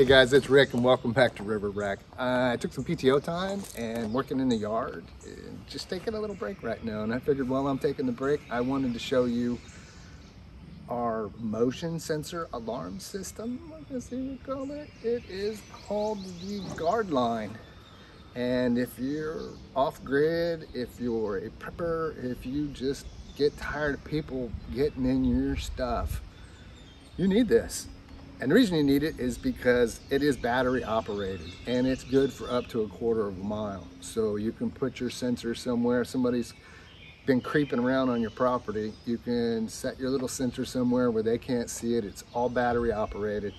Hey guys, it's Rick and welcome back to River. Uh, I took some PTO time and working in the yard and just taking a little break right now. And I figured while I'm taking the break, I wanted to show you our motion sensor alarm system, I guess you would call it. It is called the Guardline. And if you're off grid, if you're a prepper, if you just get tired of people getting in your stuff, you need this. And the reason you need it is because it is battery operated and it's good for up to a quarter of a mile. So you can put your sensor somewhere, somebody's been creeping around on your property, you can set your little sensor somewhere where they can't see it. It's all battery operated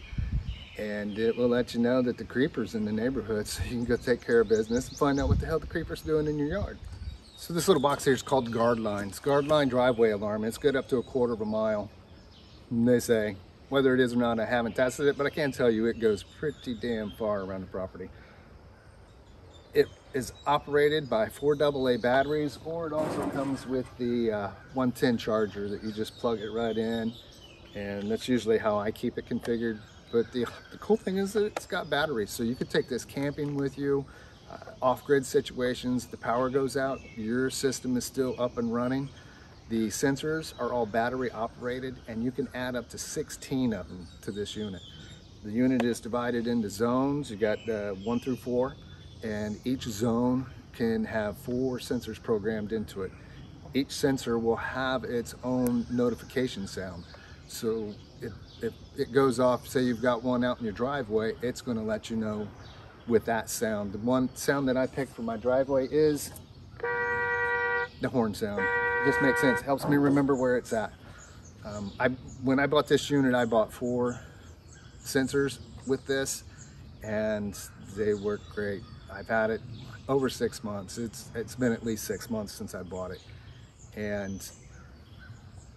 and it will let you know that the creeper's in the neighborhood so you can go take care of business and find out what the hell the creeper's doing in your yard. So this little box here is called Guardline. It's Guardline driveway alarm. It's good up to a quarter of a mile, they say. Whether it is or not, I haven't tested it, but I can tell you it goes pretty damn far around the property. It is operated by four AA batteries, or it also comes with the uh, 110 charger that you just plug it right in. And that's usually how I keep it configured. But the, the cool thing is that it's got batteries, so you could take this camping with you, uh, off-grid situations, the power goes out, your system is still up and running. The sensors are all battery operated and you can add up to 16 of them to this unit. The unit is divided into zones. You got uh, one through four and each zone can have four sensors programmed into it. Each sensor will have its own notification sound. So if, if it goes off, say you've got one out in your driveway, it's gonna let you know with that sound. The one sound that I picked for my driveway is the horn sound just makes sense. Helps me remember where it's at. Um, I when I bought this unit, I bought four sensors with this, and they work great. I've had it over six months. It's it's been at least six months since I bought it, and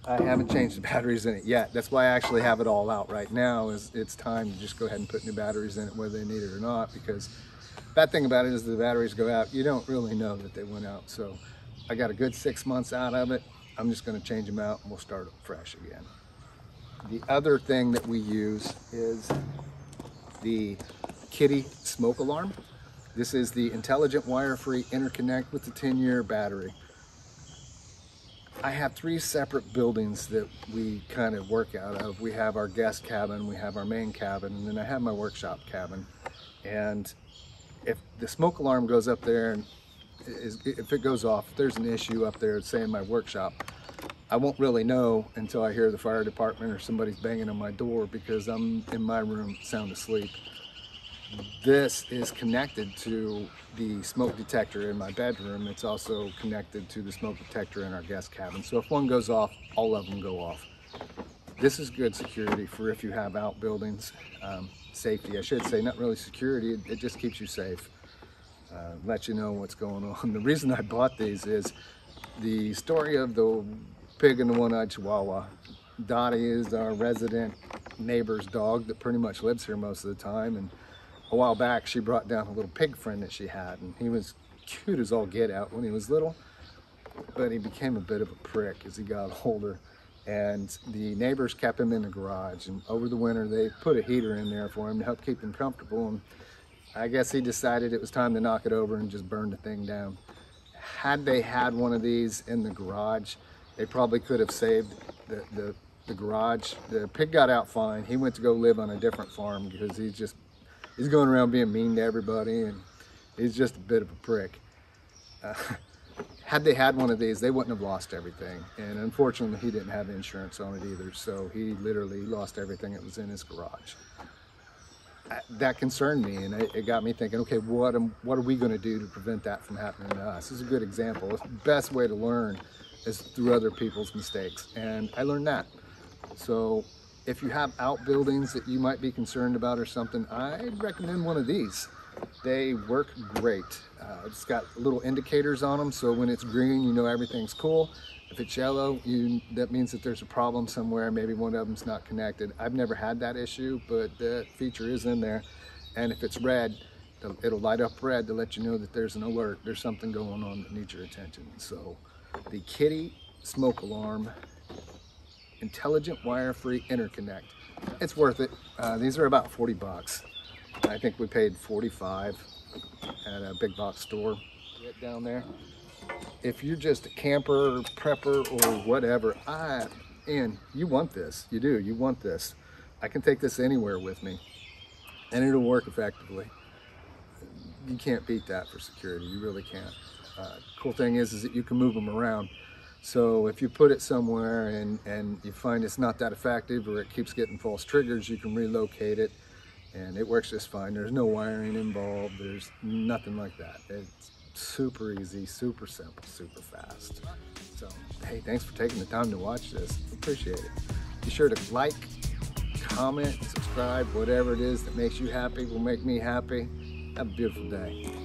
I haven't changed the batteries in it yet. That's why I actually have it all out right now. Is it's time to just go ahead and put new batteries in it, whether they need it or not. Because bad thing about it is the batteries go out. You don't really know that they went out. So I got a good six months out of it. I'm just gonna change them out and we'll start fresh again. The other thing that we use is the Kidde smoke alarm. This is the intelligent wire-free interconnect with the 10-year battery. I have three separate buildings that we kind of work out of. We have our guest cabin, we have our main cabin, and then I have my workshop cabin. And if the smoke alarm goes up there and is, if it goes off, if there's an issue up there, say in my workshop, I won't really know until I hear the fire department or somebody's banging on my door because I'm in my room sound asleep. This is connected to the smoke detector in my bedroom. It's also connected to the smoke detector in our guest cabin. So if one goes off, all of them go off. This is good security for if you have outbuildings. Um, safety, I should say, not really security, it, it just keeps you safe uh, let you know what's going on. The reason I bought these is the story of the pig and the one-eyed chihuahua. Dottie is our resident neighbor's dog that pretty much lives here most of the time. And a while back, she brought down a little pig friend that she had. And he was cute as all get out when he was little, but he became a bit of a prick as he got older. And the neighbors kept him in the garage. And over the winter, they put a heater in there for him to help keep him comfortable. And I guess he decided it was time to knock it over and just burn the thing down. Had they had one of these in the garage, they probably could have saved the, the, the garage. The pig got out fine. He went to go live on a different farm because he's just, he's going around being mean to everybody and he's just a bit of a prick. Uh, had they had one of these, they wouldn't have lost everything. And unfortunately, he didn't have insurance on it either. So he literally lost everything that was in his garage that concerned me and it, it, got me thinking, okay, what, am, what are we going to do to prevent that from happening to us? This is a good example. The best way to learn is through other people's mistakes. And I learned that. So if you have outbuildings that you might be concerned about or something, I'd recommend one of these. They work great. Uh, it's got little indicators on them, so when it's green, you know everything's cool. If it's yellow, you, that means that there's a problem somewhere. Maybe one of them's not connected. I've never had that issue, but the feature is in there. And if it's red, it'll light up red to let you know that there's an alert. There's something going on that needs your attention. So the Kidde smoke alarm, intelligent wire-free interconnect. It's worth it. Uh, these are about 40 bucks. I think we paid 45 at a big box store down there. If you're just a camper, prepper, or whatever, I and you want this, you do, you want this. I can take this anywhere with me, and it'll work effectively. You can't beat that for security. You really can't. Uh, cool thing is, is that you can move them around. So if you put it somewhere and, and you find it's not that effective or it keeps getting false triggers, you can relocate it and it works just fine. There's no wiring involved. There's nothing like that. It's super easy, super simple, super fast. So, hey, thanks for taking the time to watch this. Appreciate it. Be sure to like, comment, subscribe, whatever it is that makes you happy will make me happy. Have a beautiful day.